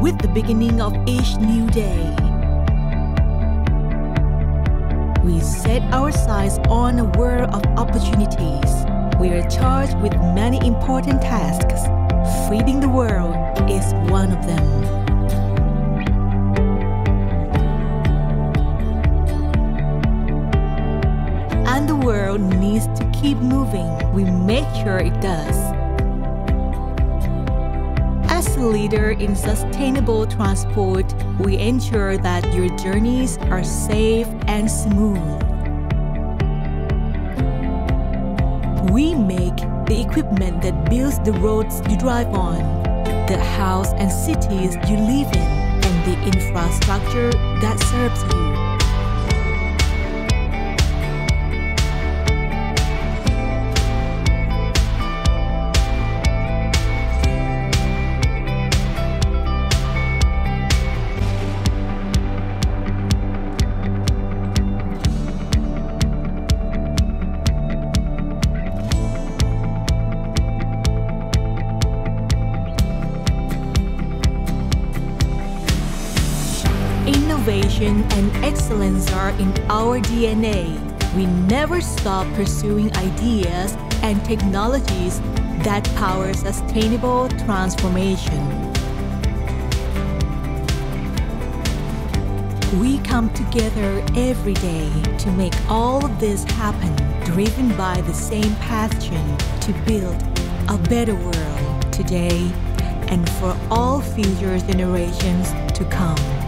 with the beginning of each new day. We set our sights on a world of opportunities. We are charged with many important tasks. Feeding the world is one of them. And the world needs to keep moving. We make sure it does. Leader in sustainable transport, we ensure that your journeys are safe and smooth. We make the equipment that builds the roads you drive on, the house and cities you live in, and the infrastructure that serves you. Innovation and excellence are in our DNA. We never stop pursuing ideas and technologies that power sustainable transformation. We come together every day to make all of this happen, driven by the same passion to build a better world today and for all future generations to come.